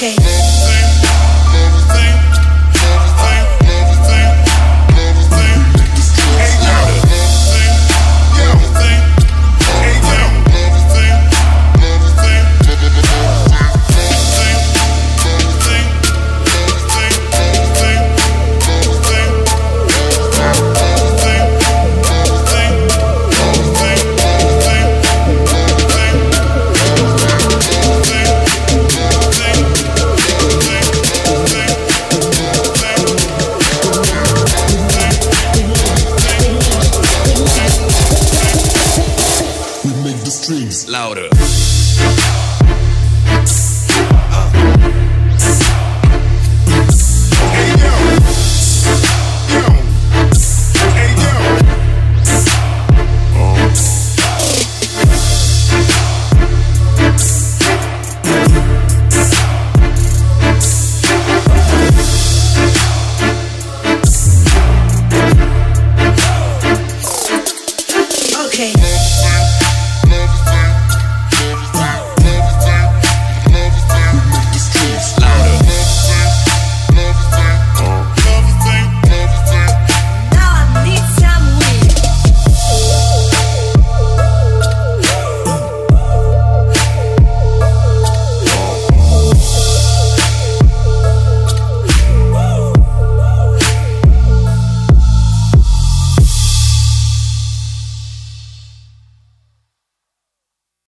okay. louder.